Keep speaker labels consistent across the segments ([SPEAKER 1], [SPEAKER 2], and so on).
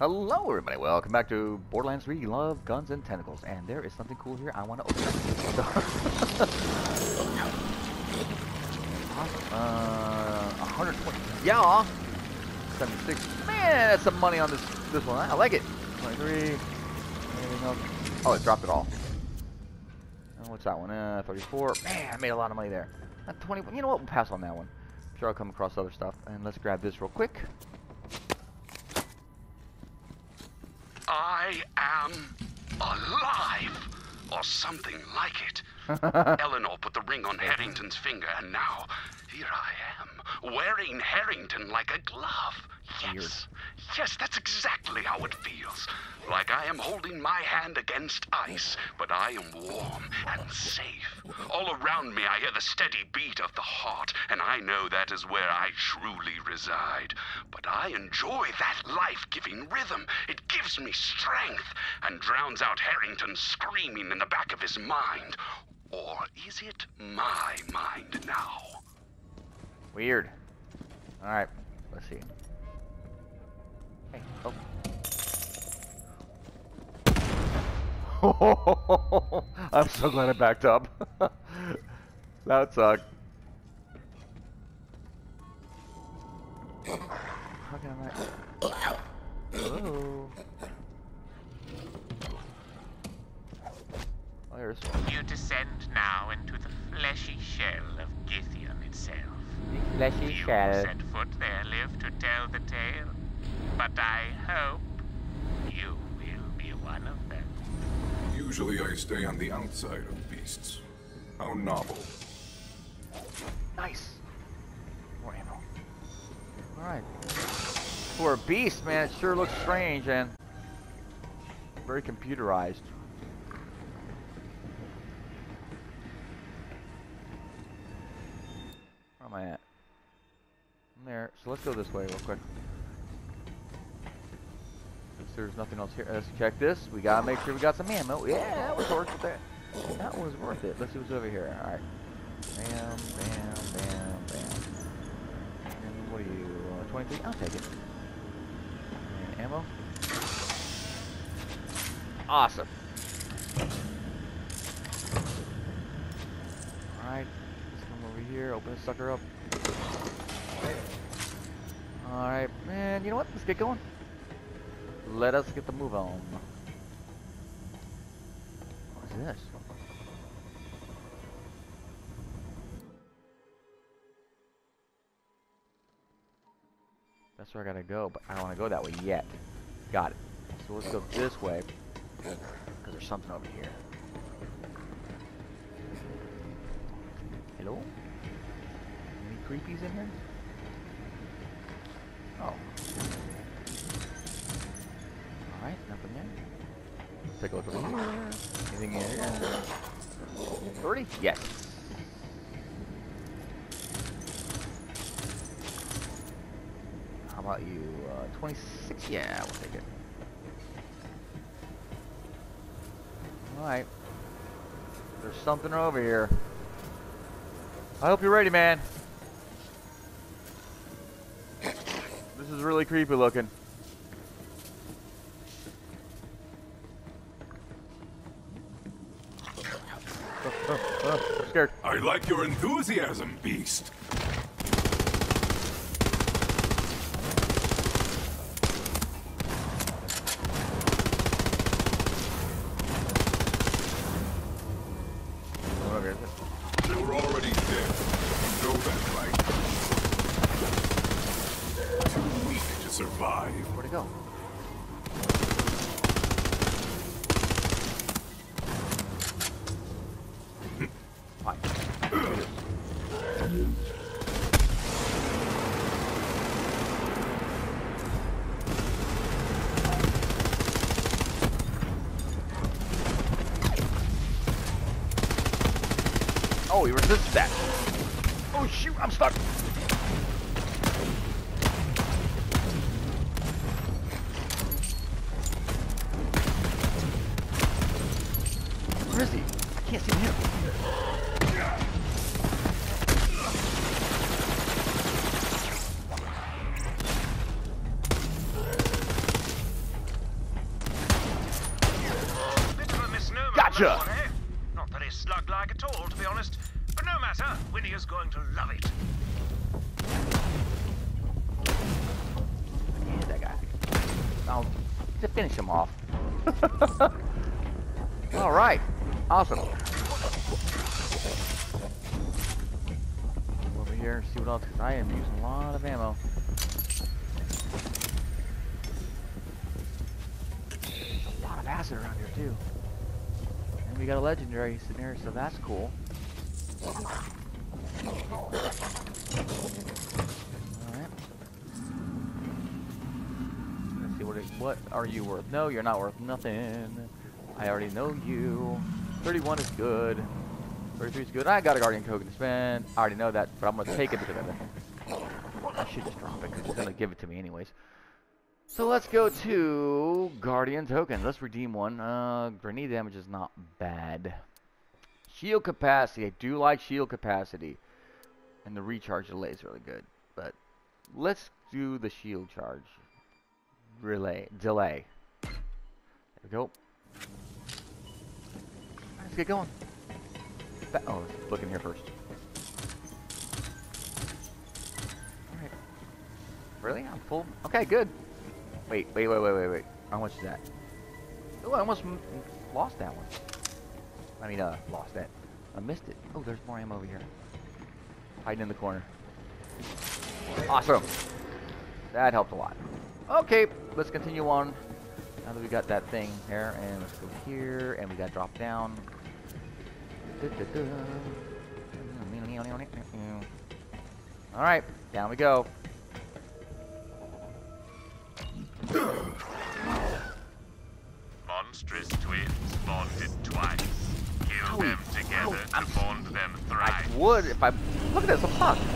[SPEAKER 1] Hello everybody, welcome back to Borderlands 3 Love, Guns, and Tentacles. And there is something cool here I want to open. awesome. Uh, 120. Yeah! 76. Man, that's some money on this this one. I like it. 23. Anything else? Oh, it dropped it all. Oh, what's that one? Uh, 34. Man, I made a lot of money there. Not 20. You know what? We'll pass on that one. I'm sure I'll come across other stuff. And let's grab this real quick.
[SPEAKER 2] I am alive, or something like it. Eleanor put the ring on Harrington's finger, and now here I am, wearing Harrington like a glove. Yes, yes, that's exactly how it feels. Like I am holding my hand against ice, but I am warm and safe. All around me, I hear the steady beat of the heart, and I know that is where I truly reside. But I enjoy that life giving rhythm. It gives me strength and drowns out Harrington screaming in the back of his mind. Or is it my mind now?
[SPEAKER 1] Weird. Alright, let's see. Hey, oh. I'm so glad I backed up. that would suck. How can I... Oh.
[SPEAKER 3] You descend now into the fleshy shell of Gythian itself.
[SPEAKER 1] Fleshy
[SPEAKER 3] Few
[SPEAKER 1] shell.
[SPEAKER 3] set foot there live to tell the tale, but I hope you will be one of them.
[SPEAKER 4] Usually I stay on the outside of beasts. How novel.
[SPEAKER 1] Nice. More ammo. Alright. For a beast, man, it sure looks strange and very computerized. Where am I at? I'm there. So let's go this way real quick. Since there's nothing else here. Let's check this. We gotta make sure we got some ammo. Yeah, that was worth it. That was worth it. Let's see what's over here. Alright. Bam, bam, bam, bam. And what are you? Uh, 23? I'll take it. And ammo. Awesome. Alright. Let's come over here. Open this sucker up. Alright, man. You know what? Let's get going. Let us get the move on. What is this? That's where I gotta go, but I don't want to go that way yet. Got it. So let's go this way. Because there's something over here. Hello? Any creepies in here? Oh. Alright, nothing there. Let's take a look over here. Anything in here? 30? Yes. How about you? Uh, 26? Yeah, we'll take it. Alright. There's something over here. I hope you're ready, man. This is really creepy looking. Oh, oh, oh, I'm scared.
[SPEAKER 4] I like your enthusiasm, beast.
[SPEAKER 1] What over here is it?
[SPEAKER 4] You're already dead. You know that, right? Too weak to survive.
[SPEAKER 1] Where'd it go? Fine. Oh, he resists that. Oh shoot, I'm stuck. Finish him off. All right, awesome. Over here, see what else. Cause I am using a lot of ammo. There's a lot of acid around here too. And we got a legendary sitting here, so that's cool. Alright. Let's see what are you worth? No, you're not worth nothing. I already know you. 31 is good. 33 is good. I got a guardian token to spend. I already know that, but I'm gonna take it because I, I should just drop it because it's gonna give it to me anyways. So let's go to guardian token. Let's redeem one. Uh, grenade damage is not bad. Shield capacity. I do like shield capacity. And the recharge delay is really good. But let's do the shield charge. Relay. Delay. There we go. Let's get going. Oh, look in here first. Alright. Really? I'm full? Okay, good. Wait, wait, wait, wait, wait, wait. How much is that? Oh, I almost lost that one. I mean, uh, lost that. I missed it. Oh, there's more ammo over here. Hiding in the corner. Awesome. That helped a lot. Okay, let's continue on. Now that we got that thing there, and let's go here, and we got drop down. All right, down we go.
[SPEAKER 3] Monstrous twins bonded twice. Kill them together
[SPEAKER 1] ow,
[SPEAKER 3] to bond them thrice.
[SPEAKER 1] I would if I look at this. I'm.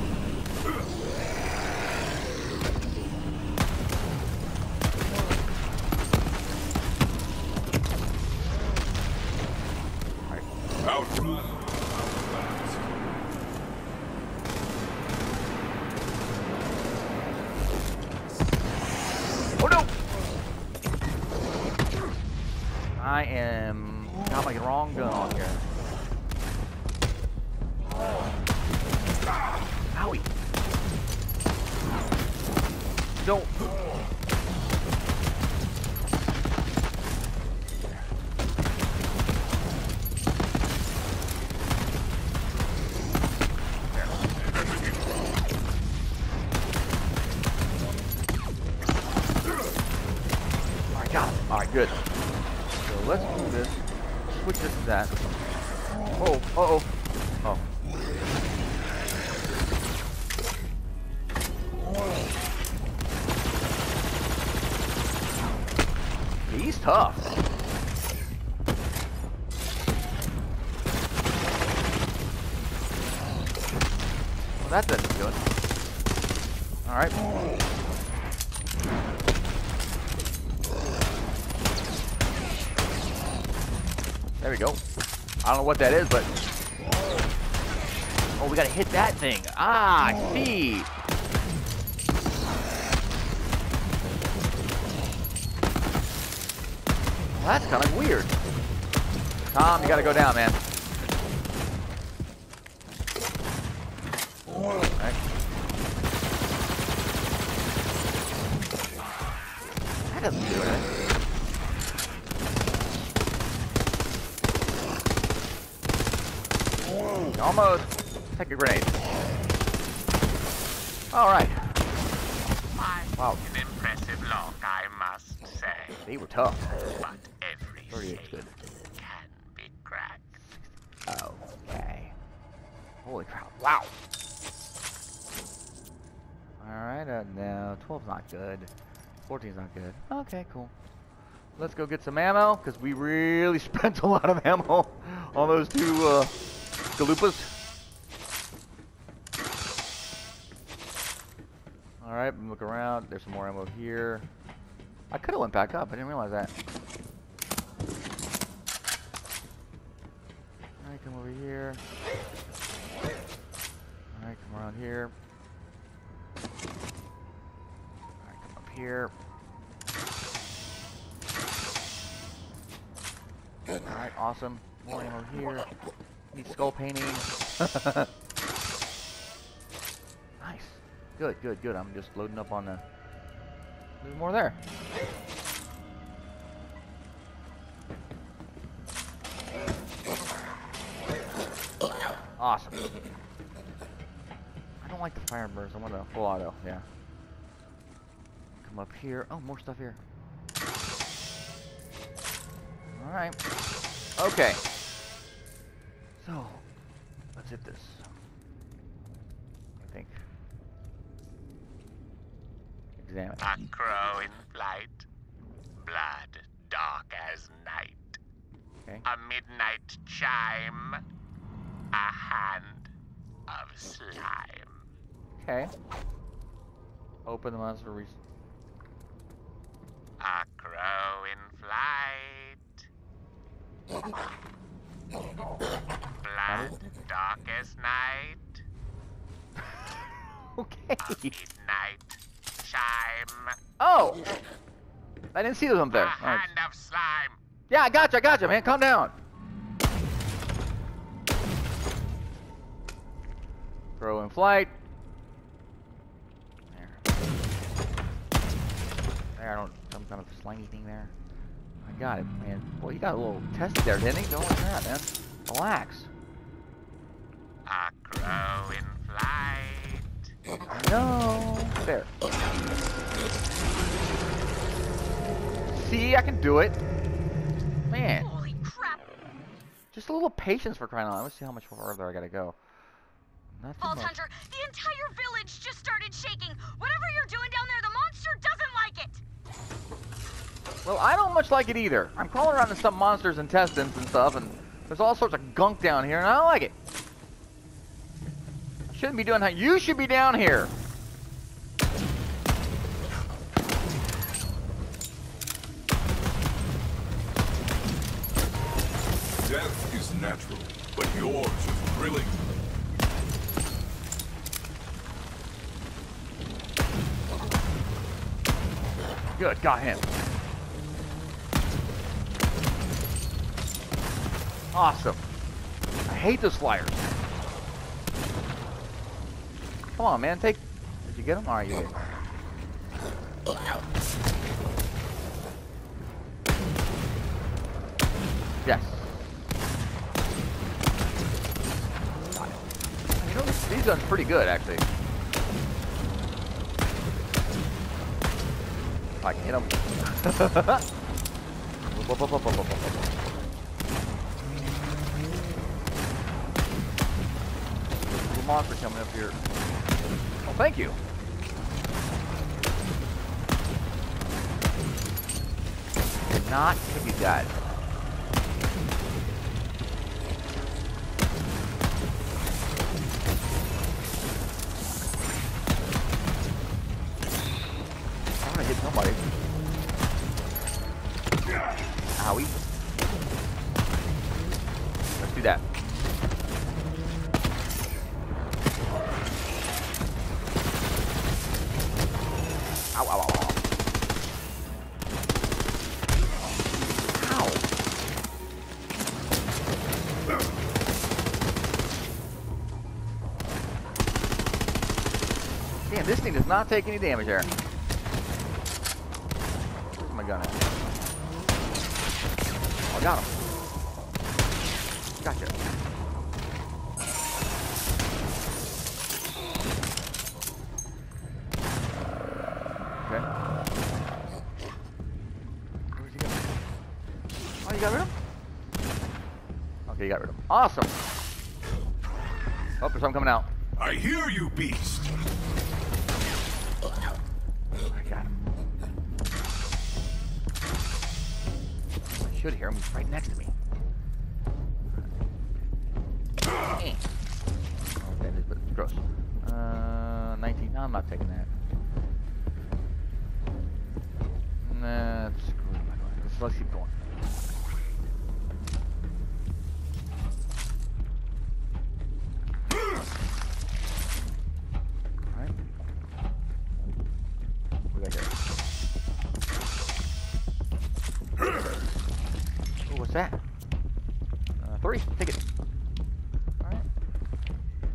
[SPEAKER 1] Tough. Well, that doesn't good. Alright. There we go. I don't know what that is, but... Oh, we gotta hit that thing. Ah, see. That's kind of weird. Tom, you gotta go down, man. Alright. That doesn't do anything. Almost. Take a grenade. All right. Wow.
[SPEAKER 3] An impressive lock, I must say.
[SPEAKER 1] They were tough.
[SPEAKER 3] But
[SPEAKER 1] 38 's
[SPEAKER 3] safe
[SPEAKER 1] good.
[SPEAKER 3] can be.
[SPEAKER 1] Okay. Holy crap. Wow. Alright, uh, no. 12's not good. 14's not good. Okay, cool. Let's go get some ammo, because we really spent a lot of ammo on those two uh, galupas. Alright, look around. There's some more ammo here. I could have went back up. I didn't realize that. Alright, come over here. Alright, come around here. Alright, come up here. Alright. Awesome. More ammo here. Need skull painting. nice. Good, good, good. I'm just loading up on the... There's more there. Awesome. I don't like the fire bursts. I want a full auto. Yeah. Come up here. Oh, more stuff here. All right. Okay. So, let's hit this. I think. Examine.
[SPEAKER 3] A crow in flight. Blood dark as night.
[SPEAKER 1] Okay.
[SPEAKER 3] A midnight chime. A hand of slime.
[SPEAKER 1] Okay. Open the monster. Re-
[SPEAKER 3] A crow in flight. Blood dark as night. A
[SPEAKER 1] okay.
[SPEAKER 3] midnight chime.
[SPEAKER 1] Oh! I didn't see them
[SPEAKER 3] A
[SPEAKER 1] there. All right.
[SPEAKER 3] hand of slime.
[SPEAKER 1] Yeah, I gotcha, I gotcha, man. Calm down. Throw in flight. There. There, I don't, some kind of slimy thing there. I got it, man. Boy, you got a little tested there, didn't he? Don't like that, man. Relax.
[SPEAKER 3] A crow in flight.
[SPEAKER 1] No. There. See, I can do it. Man,
[SPEAKER 5] Holy crap!
[SPEAKER 1] just a little patience for crying out loud. Let's see how much further I gotta go. Not too
[SPEAKER 5] Vault. Hunter, the entire village just started shaking. Whatever you're doing down there, the monster doesn't like it.
[SPEAKER 1] Well, I don't much like it either. I'm crawling around in some monster's intestines and stuff, and there's all sorts of gunk down here, and I don't like it. Shouldn't be doing that. You should be down here. Good, got him. Awesome. I hate those flyers. Come on, man. Take. Did you get? All right, you did. Yes. You know, this- these guns pretty good, actually. I can hit. Little monster coming up here. Oh, thank you. Not give you that. Thing does not take any damage there. Where's my gun at? Oh, I got him. Gotcha. Okay. Where's he going? Oh, you got rid of him? Okay, you got rid of him. Awesome. Oh, there's something coming out.
[SPEAKER 4] I hear you, beast.
[SPEAKER 1] I should hear him. He's right next to me. That? Uh, three. Take it. All right.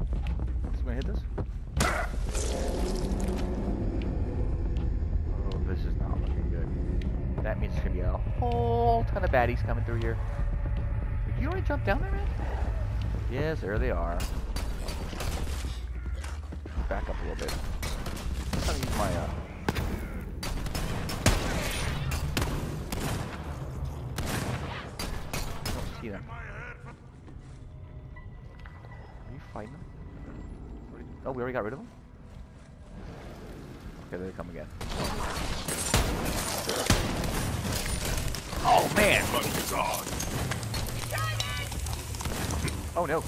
[SPEAKER 1] So I'm gonna hit this. Oh, this is not looking good. That means there's gonna be a whole ton of baddies coming through here. Did you already jump down there, man? Yes, there they are. Back up a little bit. I'm gonna use my uh. I don't see them. Are you fighting them? Oh, we already got rid of them? Okay, they come again. Oh, man! Oh, no.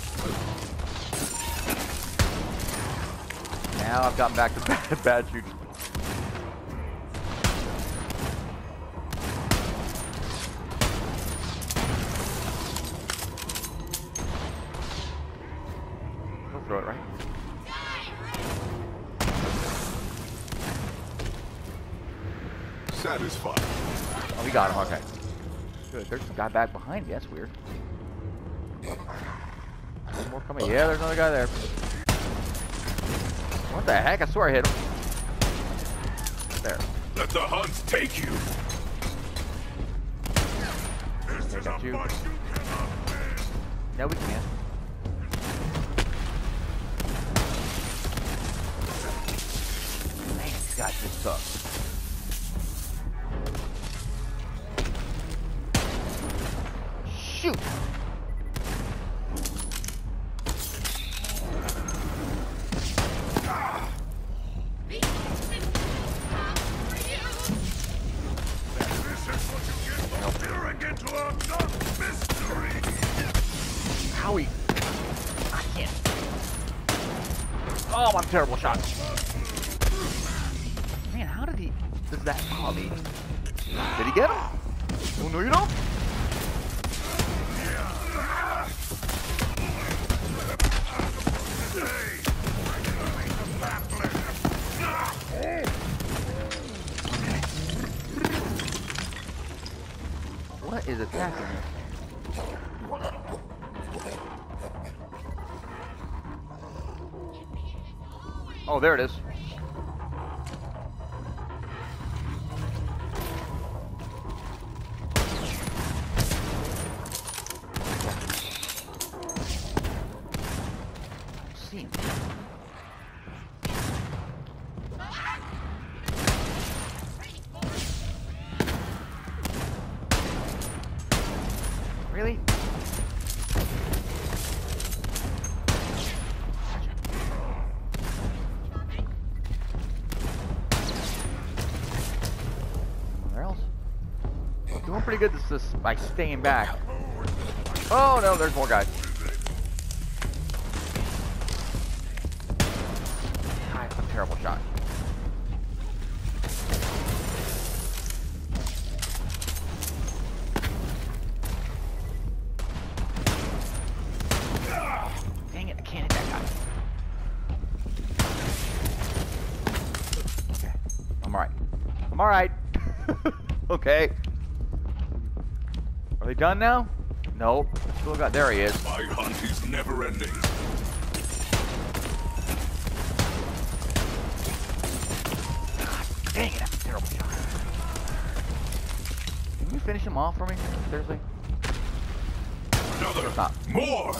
[SPEAKER 1] Now I've gotten back to bad, bad shooting. Good. There's some guy back behind me. That's weird. One more coming. Yeah, there's another guy there. What the heck? I swear I hit him. There.
[SPEAKER 4] Let the hunt take you.
[SPEAKER 1] I got you. No, we can't. Man, these guys just suck. Howie! Ah, I can't. Oh, I'm terrible shot. Man, how did he? Does that? Oh, me. Did he get him? Oh no, you don't. What is attacking me? Oh, there it is. Pretty good this, this by staying back. Oh no, there's more guys. God, that's a terrible shot. Dang it, I can't hit that guy. Okay, I'm alright. I'm alright. okay. Are they done now? Nope. Still got. There he is.
[SPEAKER 4] My hunt is never ending.
[SPEAKER 1] Dang it, that's a terrible shot. Can you finish him off for me? Seriously?
[SPEAKER 4] Another.
[SPEAKER 1] Stop.
[SPEAKER 4] More.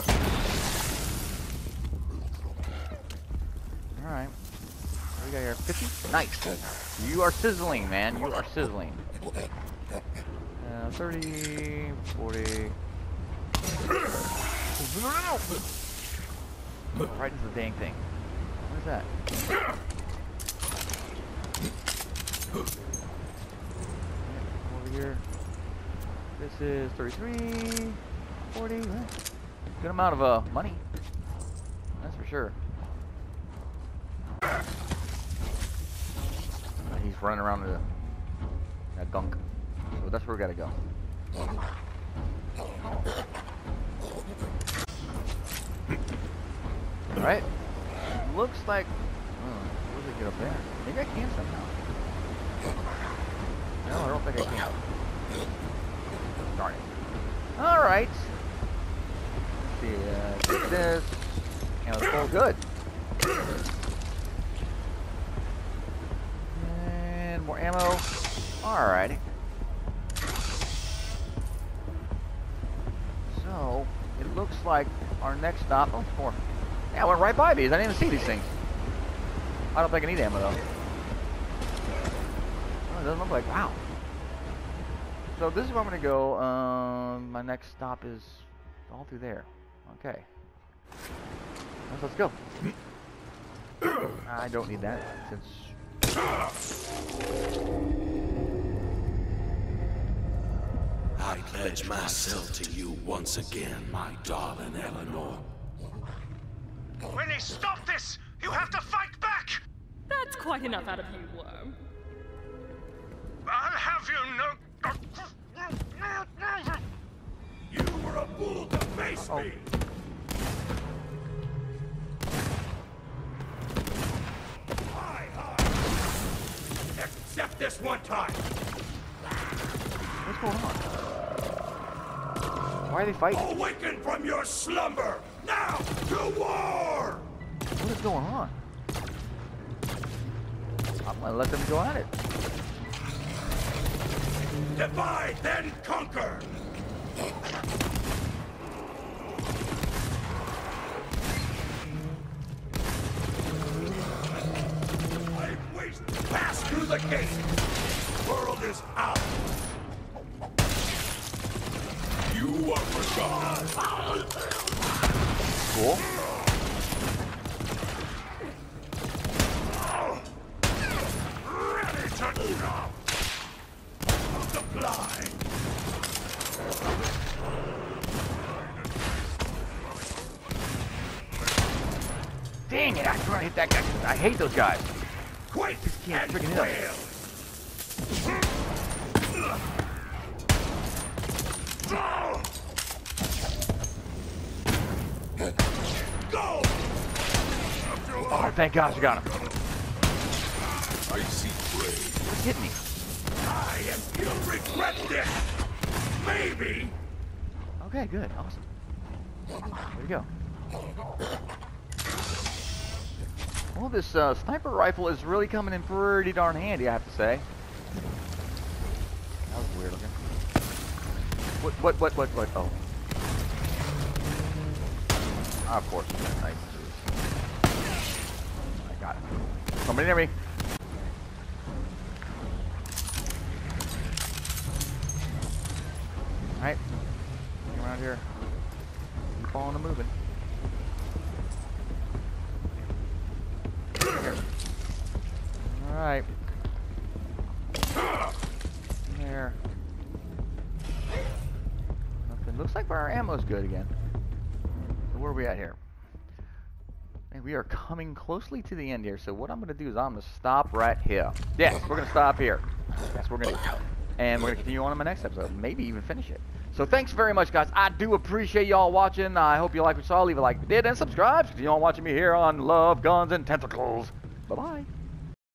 [SPEAKER 1] Alright. What do we got here? 50? Nice. You are sizzling, man. You are sizzling. Uh, 30, 40. Right into the dang thing. What is that? Over here. This is 33, 40. Good amount of uh, money. That's for sure. He's running around the that gunk. So that's where we gotta go. Alright. Looks like. Oh, where does it get up there? Maybe I can somehow. No, I don't think I can. Darn it. Alright. see, uh, take this. And it's full good. Stop, oh, it's more. Yeah, I went right by these. I didn't even see these things. I don't think I need ammo though. Oh, it doesn't look like, wow. So this is where I'm gonna go. Um, my next stop is all through there. Okay. Let's go. I don't need that since.
[SPEAKER 6] I pledge myself to you once again, my darling Eleanor.
[SPEAKER 7] Winnie, stop this! You have to fight back!
[SPEAKER 8] That's quite enough out of you, Worm.
[SPEAKER 7] I'll have you know.
[SPEAKER 6] You were a fool to face me! Hi, hi! Accept this one time!
[SPEAKER 1] What's going on? Why are they fighting?
[SPEAKER 6] Awaken from your slumber! To war!
[SPEAKER 1] What is going on? I'm gonna let them go at it.
[SPEAKER 6] Divide, then conquer! I've wasted. Pass through the gate! World is out! You are forgotten!
[SPEAKER 1] Cool.
[SPEAKER 6] Ready to drop! Supply!
[SPEAKER 1] Dang it! I tried to hit that guy. I hate those guys.
[SPEAKER 6] Quake
[SPEAKER 1] can't freaking hit him.
[SPEAKER 6] Go!
[SPEAKER 1] Oh, thank gosh, I got him.
[SPEAKER 4] Gray.
[SPEAKER 1] Just hit me.
[SPEAKER 6] I am. You'll regret this! Maybe!
[SPEAKER 1] Okay, good. Awesome. There you go. Well, this uh, sniper rifle is really coming in pretty darn handy, I have to say. That was weird looking. What, what, what, what, what? Oh. Ah, of course. Nice. I got it. Somebody near me. Alright. Hang around here. Keep on moving. Alright. There. Nothing. Looks like our ammo's good again. We at here? And we are coming closely to the end here. So what I'm going to do is I'm going to stop right here. Yes, we're going to stop here. That's we're going to do. And we're going to continue on in my next episode. Maybe even finish it. So thanks very much, guys. I do appreciate y'all watching. I hope you like what you saw. Leave a like if you did and subscribe. Continue on watching me here on Love, Guns, and Tentacles. Bye-bye.